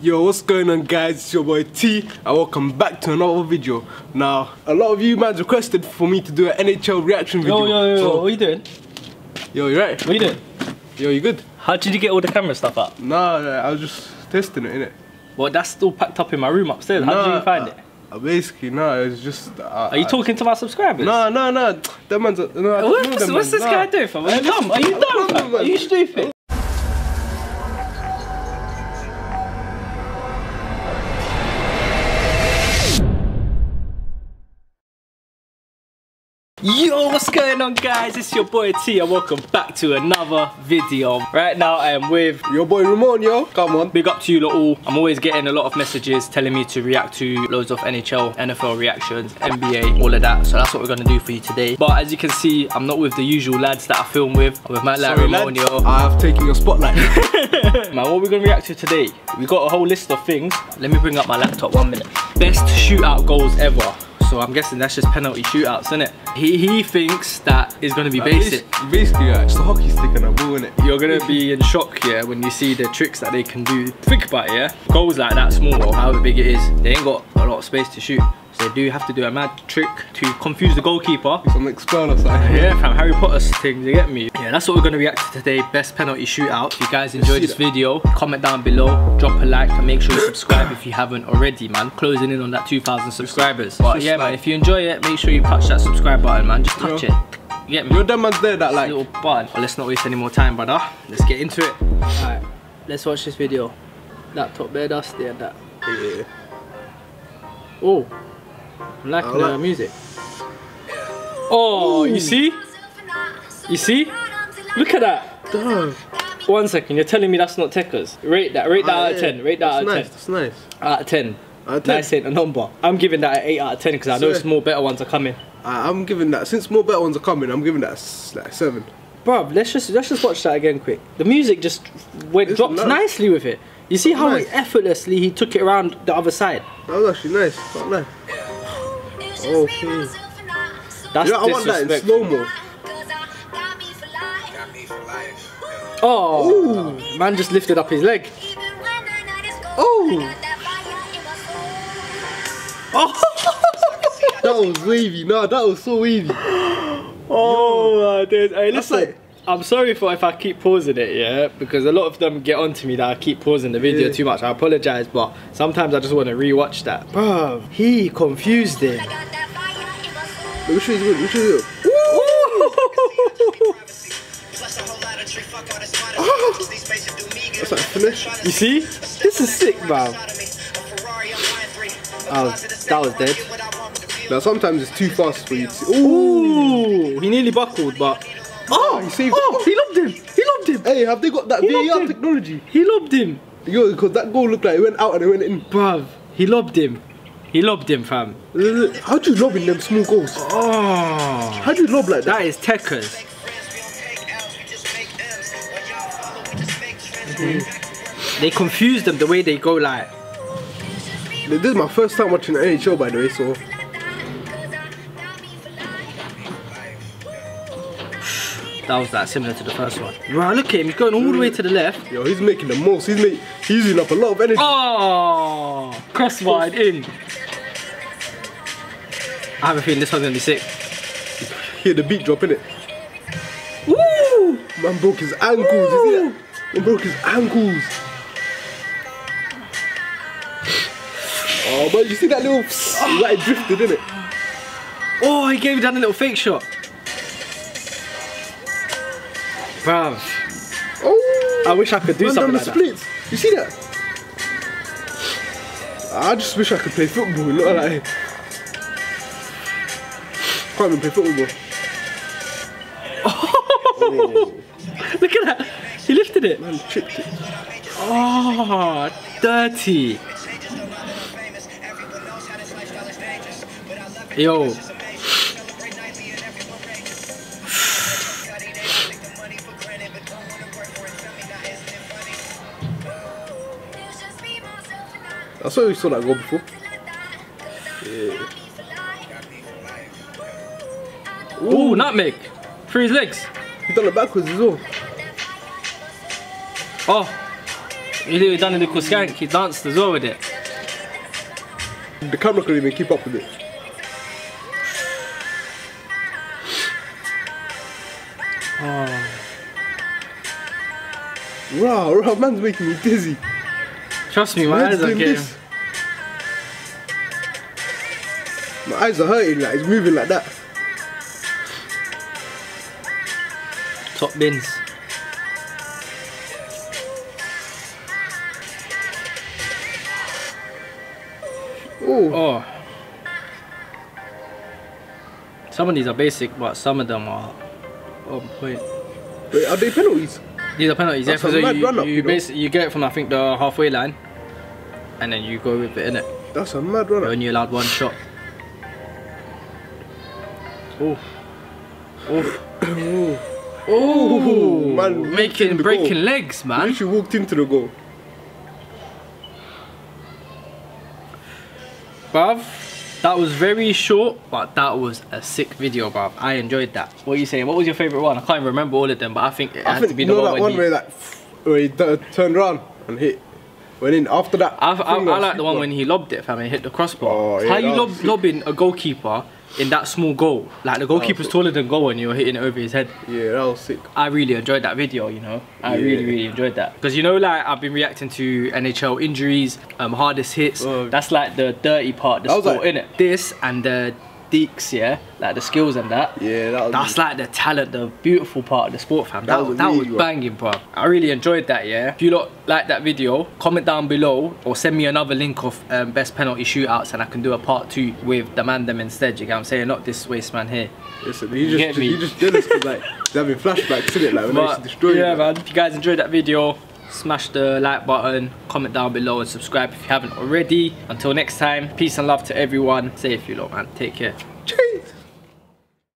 Yo, what's going on guys? It's your boy T and welcome back to another video. Now, a lot of you man requested for me to do an NHL reaction video. Yo, yo, yo, So- what are you doing? yo, you right? What are you doing? Yo, you good? How did you get all the camera stuff up? Nah, nah, I was just testing it, innit? Well, that's still packed up in my room upstairs. How did Nah, you find it? Uh, basically, nah, it's just. Uh, Are you talking to my subscribers? No, no, no. That man's. A, nah, know What's, what's man. this Nah. guy doing, fam? Are you dumb? Are you dumb, know them fam? Are you stupid? Yo, what's going on guys? It's your boy T and welcome back to another video. Right now I am with Your boy Ramon, yo. Come on. Big up to you lot all. I'm always getting a lot of messages telling me to react to loads of NHL, NFL reactions, NBA, all of that. So that's what we're gonna do for you today. But as you can see, I'm not with the usual lads that I film with. I'm with Sorry, Larry lad. Monio. I have taken your spotlight. Man, what we're gonna react to today? We got a whole list of things. Let me bring up my laptop one minute. Best shootout goals ever. So I'm guessing that's just penalty shootouts, isn't it? He he thinks that is gonna be basic. Basically, yeah, just a hockey stick and a ball, innit? You're gonna be in shock, yeah, when you see the tricks that they can do. Think about it, yeah. Goals like that small or however big it is, they ain't got a lot of space to shoot. So they do have to do a mad trick to confuse the goalkeeper. Some expel or something. Yeah, from Harry Potter's thing, you get me? Yeah, that's what we're gonna react to today. Best penalty shootout. If you guys enjoyed this video, comment down below, drop a like, and make sure you subscribe if you haven't already, man. Closing in on that 2,000 subscribers. But yeah, man, if you enjoy it, make sure you touch that subscribe button, man. Just touch Yeah. it. You get me? You're them man's there that like. little button. Well, let's not waste any more time, brother. Let's get into it. Alright, let's watch this video. Laptop bare dusty and that. Yeah. Oh, I'm liking the like- music. Oh, you see? You see? Look at that. Damn. One second, you're telling me that's not Tekkers. Rate that, rate that ah, out of 10, rate that out of nice. 10. That's nice. Out of 10. Out of 10. Nice ain't a number. I'm giving that an 8 out of 10 because I know some more better ones are coming. I'm giving that. Since more better ones are coming, I'm giving that like seven. Bruv, let's just let's just watch that again quick. The music just went It's dropped nice. nicely with it. You see how Nice. effortlessly he took it around the other side. That was actually nice. Nice. Okay. Oh, That's You know, I want that in slow mo. Oh, man just lifted up his leg. Oh. Oh, That was wavy. No, that was so wavy. oh, my days. Hey, That's listen. like- I'm sorry for if I keep pausing it, yeah, because a lot of them get onto me that I keep pausing the video Yeah. too much. I apologize, but sometimes I just want to rewatch that. Bruv, he confused him. Which way is good? Which way is good? That's like finish. You see? This is sick, bruv. Oh, that was dead. Now sometimes it's too fast for you to see. Ooh. Ooh, he nearly buckled, but Ah, oh, oh, he saved oh, he lobbed him. He lobbed him. Hey, have they got that He VAR technology? He lobbed him. Yo, because that goal looked like it went out and it went in. Bruv, he lobbed him. He lobbed him, fam. How do you lob in them small goals? Oh, How do you lob like that? that is Tekkers. Mm-hmm. They confuse them the way they go like. This is my first time watching the NHL, by the way, so That was that similar to the first one. Right, look at him. He's going all the way to the left. yo, he's making the most. He's he's using up a lot of energy. Oh, crosswide in. I have a feeling this one's gonna be sick. Hear the beat drop in it. Woo! Man broke his ankles. That? Man broke his ankles. Oh, but you see that little like it drifted in it. Oh, he gave down a little fake shot. Bruv, Oh, I wish I could do man something done like the that. You see that? I just wish I could play football. Not like can't even play football. oh, Look at that. He lifted it. man, chipped it. Oh, dirty. Yo. I saw you saw that goal before. Ooh, nutmeg. Through his legs. He done it backwards as well. Oh, he literally done a little skank. He danced as well with it. The camera couldn't even keep up with it. Oh. Rah, rah, man's making me dizzy. Trust me, my eyes are getting. My eyes are hurting, like it's moving like that. Top bins. Oh, Oh. Some of these are basic, but some of them are oh, on point. wait, are they penalties? These are penalties, yeah, That's because you, you, you know. you get it from I think the halfway line, and then you go with it in it. That's a mad You're only allowed one shot. Oh, oh, Oh, man, walked in making breaking goal. legs, He man. literally walked into the goal. Bruv, that was very short, but that was a sick video, bruv. I enjoyed that. What are you saying? What was your favourite one? I can't even remember all of them, but I think it I had think to be the one, that when one he- where like where he turned around and hit. Went in after that. I, I, I like the one when he lobbed it, fam, and hit the crossbar. Oh, yeah, How you lob, sick. lobbing a goalkeeper in that small goal? Like the goalkeeper's taller than goal and you're hitting it over his head. Yeah, that was sick. I really enjoyed that video, you know. I Yeah. really, really enjoyed that. Because you know, like I've been reacting to NHL injuries, um, hardest hits. Oh. That's like the dirty part, the sport, like- innit? This and the dekes, yeah, like the skills and that. Yeah, that was. That's like the talent, the beautiful part of the sport, fam. That, That that was was, good one. banging, bro. I really enjoyed that, yeah. If you lot like that video, comment down below or send me another link of um, best penalty shootouts and I can do a part two with the man them instead, you get what I'm saying? Not this waste man here. Listen, he You just, get me? he just jealous because like he's having flashbacks in it, like when used to destroy yeah, you. man. If you guys enjoyed that video, smash the like button, comment down below, and subscribe if you haven't already. Until next time, peace and love to everyone. Safe, you lot, man. Take care.